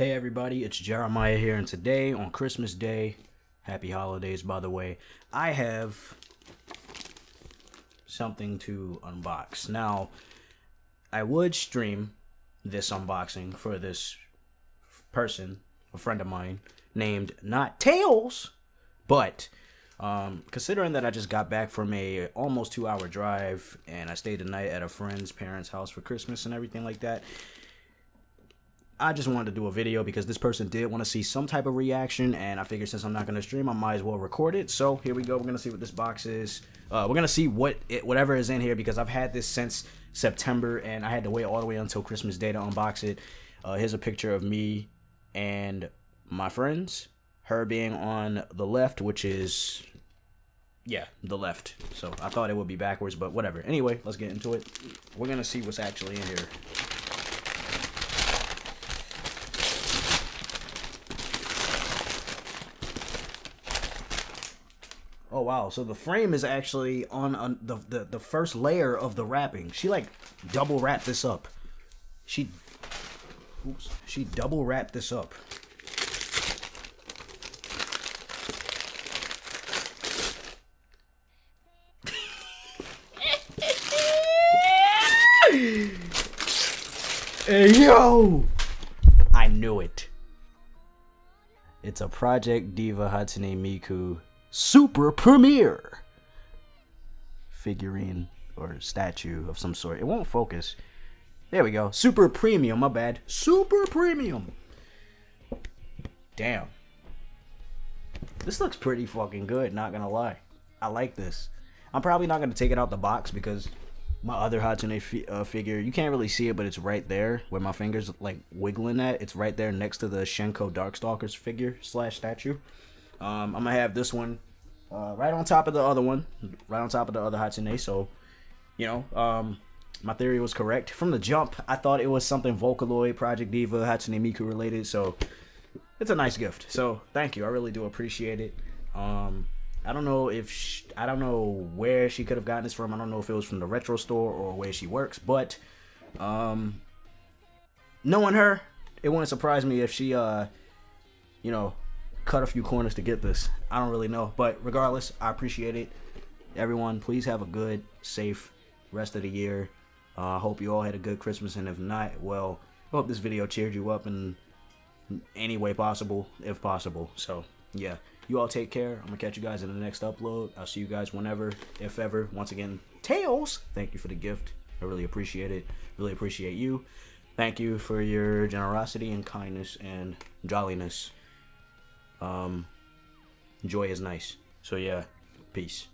Hey everybody, it's Jeremiah here, and today on Christmas Day, happy holidays by the way, I have something to unbox. Now, I would stream this unboxing for this person, a friend of mine, named Not Tails, but um, considering that I just got back from a almost two hour drive and I stayed the night at a friend's parents' house for Christmas and everything like that, I just wanted to do a video because this person did want to see some type of reaction, and I figured since I'm not going to stream, I might as well record it. So here we go. We're going to see what this box is. Uh, we're going to see what it, whatever is in here because I've had this since September, and I had to wait all the way until Christmas Day to unbox it. Uh, here's a picture of me and my friends. Her being on the left, which is yeah, the left. So I thought it would be backwards, but whatever. Anyway, let's get into it. We're gonna see what's actually in here. Oh wow! So the frame is actually on, on the, the the first layer of the wrapping. She like double wrapped this up. She, oops, she double wrapped this up. hey yo! I knew it. It's a Project Diva Hatsune Miku super premiere figurine or statue of some sort. It won't focus. There we go. Super premium, my bad. Super premium. Damn. This looks pretty fucking good, not gonna lie. I like this. I'm probably not gonna take it out the box because my other Hatsune fi uh, figure, you can't really see it, but it's right there where my fingers like wiggling at. It's right there next to the Hsien-Ko Darkstalkers figure slash statue. Um, I'm gonna have this one uh, right on top of the other one, right on top of the other Hatsune. So, you know, um, my theory was correct from the jump. I thought it was something Vocaloid, Project Diva, Hatsune Miku related. So, it's a nice gift. So, thank you. I really do appreciate it. Um, I don't know if she, I don't know where she could have gotten this from. I don't know if it was from the retro store or where she works, but um, knowing her, it wouldn't surprise me if she, uh, you know, cut a few corners to get this. I don't really know, but regardless, I appreciate it. Everyone, please have a good, safe rest of the year. Uh, I uh, hope you all had a good Christmas, and if not, well, I hope this video cheered you up in any way possible, if possible. So, yeah, you all take care. I'm gonna catch you guys in the next upload. I'll see you guys whenever, if ever. Once again, Tails, thank you for the gift. I really appreciate it. Really appreciate you. Thank you for your generosity and kindness and jolliness. Um, joy is nice. So yeah, peace.